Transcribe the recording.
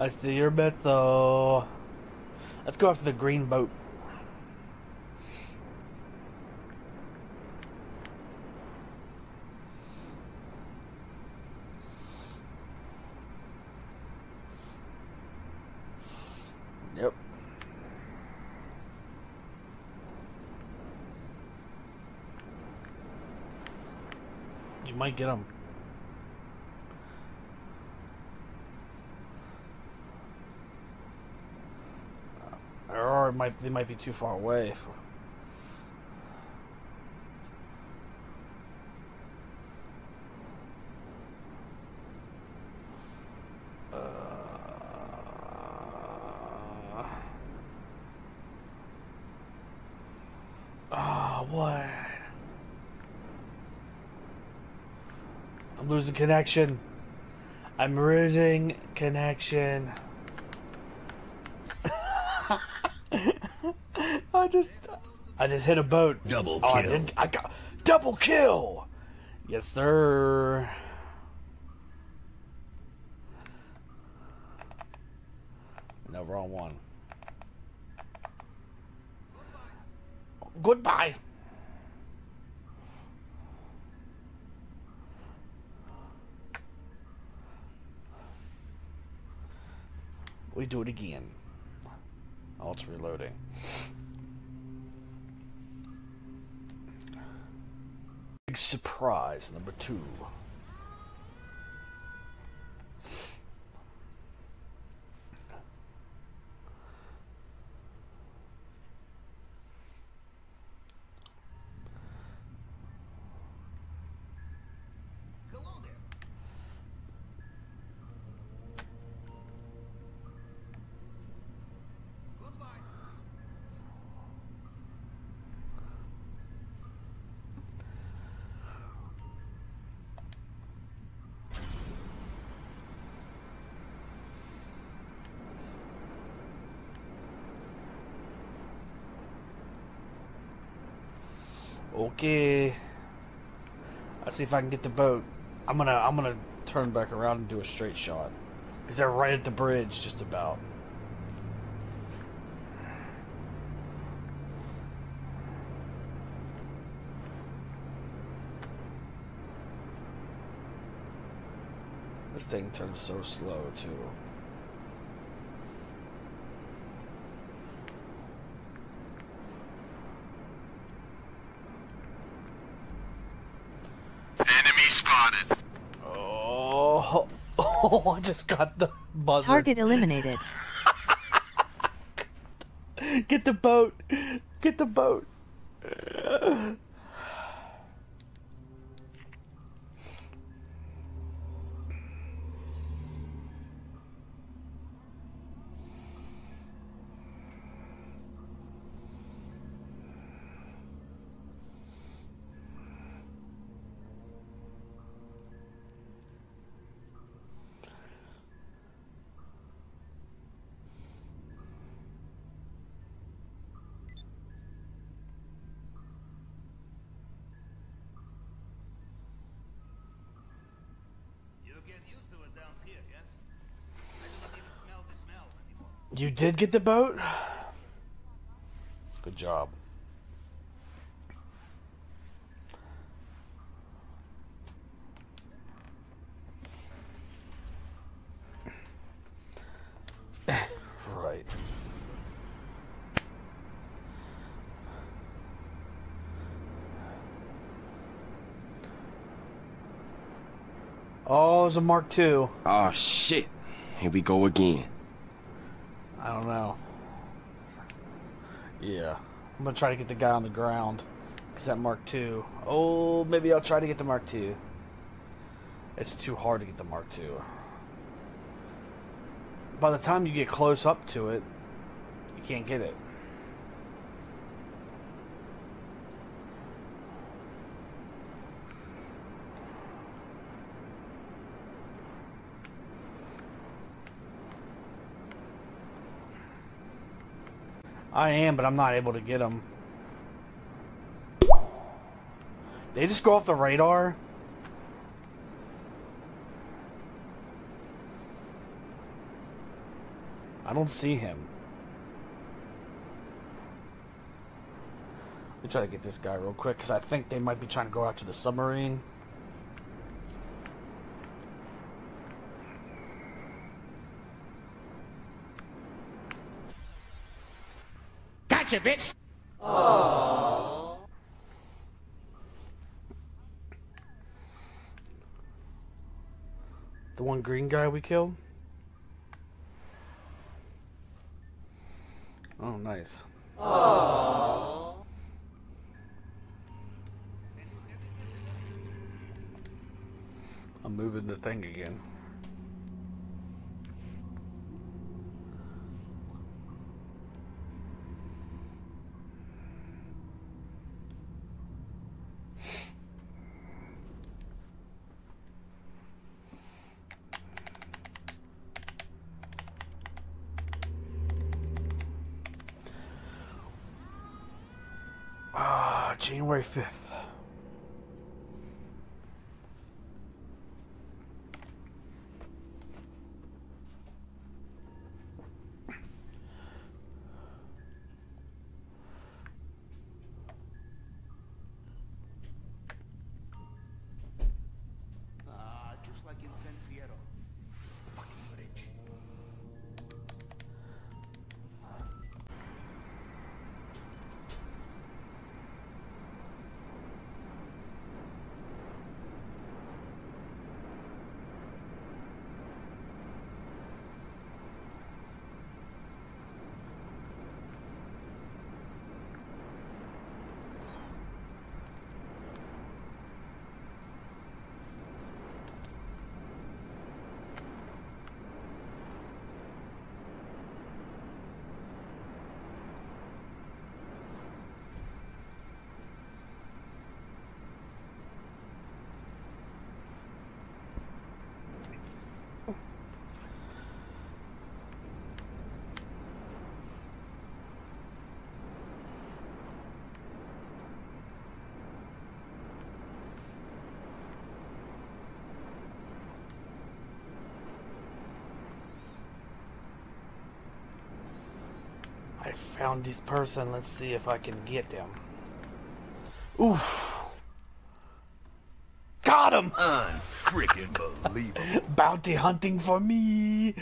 I see your bet though. Let's go after the green boat. Yep. You might get them. Or it might they might be too far away. For... Uh... What? I'm losing connection. I'm losing connection. I just, I just hit a boat. Double Oh, I kill. did. I got double kill. Yes, sir. No, wrong one. Goodbye. We do it again. Oh, it's reloading. Surprise number two. Okay. Let's see if I can get the boat. I'm gonna I'm gonna turn back around and do a straight shot. Cause they're right at the bridge, just about. This thing turns so slow too. Spotted. Oh, oh, I just got the buzzer. Target eliminated. Get the boat. Get the boat. You did get the boat? Good job. right. Oh, it's a Mark II. Oh ah, shit. Here we go again. I don't know. Yeah. I'm gonna try to get the guy on the ground. Cause that Mark II. Oh, maybe I'll try to get the Mark II. It's too hard to get the Mark II. By the time you get close up to it, you can't get it. I am, but I'm not able to get them. They just go off the radar. I don't see him. Let me try to get this guy real quick because I think they might be trying to go after the submarine. Gotcha, bitch! The one green guy we killed? Oh, nice. I'm moving the thing again. January 5th. I found this person. Let's see if I can get them. Oof. Got him! Unfreaking believable. Bounty hunting for me!